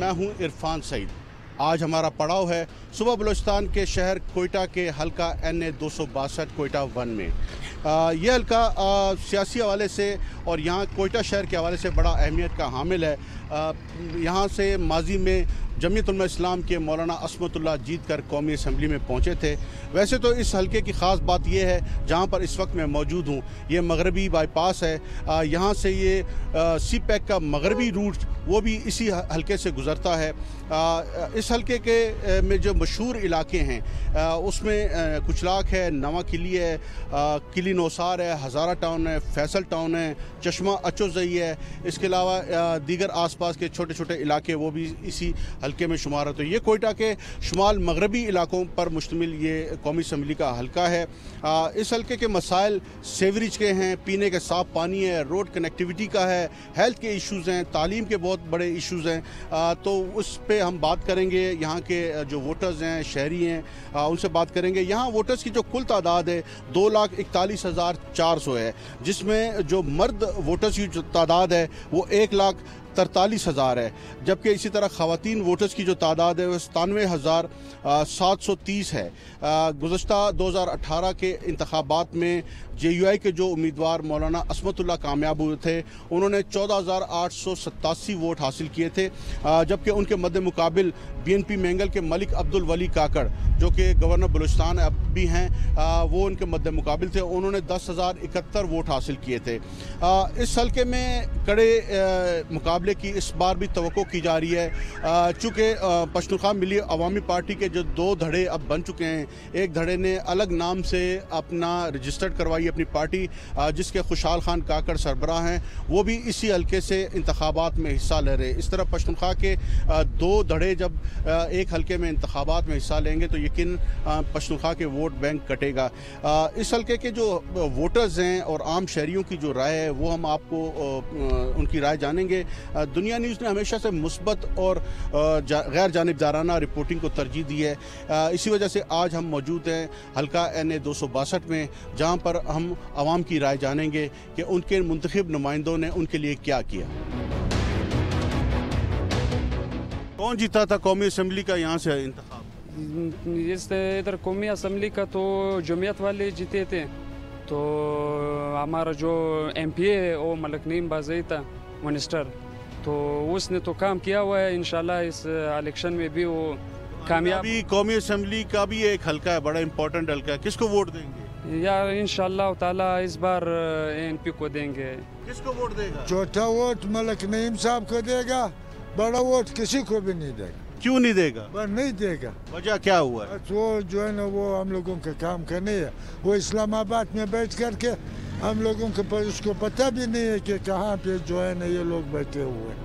मैं हूँ इरफान सईद। आज हमारा पड़ाव है सुबह बलोचिस्तान के शहर कोयटा के हलका एन ए दो सौ बासठ कोयटा वन में। आ, ये हलका सियासी हवाले से और यहाँ कोयटा शहर के हवाले से बड़ा अहमियत का हामिल है। यहाँ से माजी में जमीयतुल इस्लाम के मौलाना असमतुल्ला जीत कर कौमी असम्बली में पहुँचे थे। वैसे तो इस हलके की ख़ास बात यह है जहाँ पर इस वक्त मैं मौजूद हूँ ये मगरबी बाईपास है। यहाँ से ये सी पैक का मगरबी रूट वो भी इसी हलके से गुज़रता है। आ, इस हलके के में जो मशहूर इलाके हैं आ, उसमें कुचलाक है नवा किली है किली नौसार है हज़ारा टाउन है फैसल टाउन है चश्मा अचोजई है। इसके अलावा दीगर आसपास के छोटे छोटे इलाके वो भी इसी हलके में शुमार है। तो ये कोयटा के शुमाल मगरबी इलाकों पर मुश्तमिल ये कौमी असम्बली का हलका है। आ, इस हल्के के मसाइल सेवरेज के हैं पीने के साफ़ पानी है रोड कनेक्टिविटी का है हेल्थ के इशूज़ हैं तालीम के बहुत बड़े इशूज़ हैं। तो उस पर हम बात करेंगे यहाँ के जो वोटर्स हैं शहरी हैं उनसे बात करेंगे। यहाँ वोटर्स की जो कुल तादाद है दो लाख इकतालीस हज़ार चार सौ है जिसमें जो मर्द वोटर्स की जो तादाद है वो एक लाख तरतालीस हज़ार है, जबकि इसी तरह ख़वान वोटर्स की जो तादाद है वह सतानवे हज़ार सात सौ तीस है। गुज्त दो हज़ार अठारह के इंतबात में जे यू आई के जो उम्मीदवार मौलाना असमतुल्ला कामयाब हुए थे, उन्होंने चौदह हज़ार आठ सौ सतासी वोट हासिल किए थे जबकि उनके मद्द मुकाबिल बी एन पी मैंगल के मलिक अब्दुल वली काकड़, जो कि गवर्नर बलूचिस्तान, अब भी हैं वो उनके मद्द मुकाबिल थे, उन्होंने दस हज़ार इकहत्तर वोट हासिल किए थे। इस हल्के में कड़े मुकाबले की इस बार भी तो की जा रही है। चूँकि पशनुखा मिली अवामी पार्टी के जो दो धड़े अब बन चुके हैं, एक धड़े ने अलग नाम से अपना रजिस्टर्ड करवाई अपनी पार्टी जिसके खुशहाल खान काकड़ सरबरा हैं, वो भी इसी हल्के से इंतबात में हिस्सा ले रहे इस तरह पशनुखा के दो धड़े जब एक हल्के में इंतबात में हिस्सा लेंगे तो यकीन पशनुखा के वोट बैंक कटेगा। इस हल्के के जो वोटर्स हैं और आम शहरीों की जो राय है, वो हम आपको उनकी राय जानेंगे। दुनिया न्यूज़ ने हमेशा से मुस्बत और गैर जानबदाराना रिपोर्टिंग को तरजीह दी है। इसी वजह से आज हम मौजूद हैं हल्का एन ए दो सौ बासठ में, जहाँ पर हम आवाम की राय जानेंगे कि उनके मुंतखब नुमाइंदों ने उनके लिए क्या किया। कौन जीता था कौमी असम्बली का? यहाँ से इंतखब। इस इधर कौमी असम्बली का तो जमीयत वाले जीते थे तो हमारा जो एम पी है वो मलक नीम बाजई था मिनिस्टर तो उसने तो काम किया हुआ है इनशाला इस इलेक्शन में भी वो कामयाबी कौमी असम्बली का भी एक हल्का है बड़ा इम्पोर्टेंट हल्का है किसको वोट देंगे यार इनशाला ताला इस बार एन पी को देंगे किसको वोट देगा छोटा वोट मलक नईम साहब को देगा बड़ा वोट किसी को भी नहीं देगा क्यों नहीं देगा? पर नहीं देगा। वजह क्या हुआ? है वो जो है ना वो हम लोगों का काम का नहीं है। वो इस्लामाबाद में बैठ करके हम लोगों के पर उसको पता भी नहीं है कि कहाँ पे जो है ना ये लोग बैठे हुए हैं।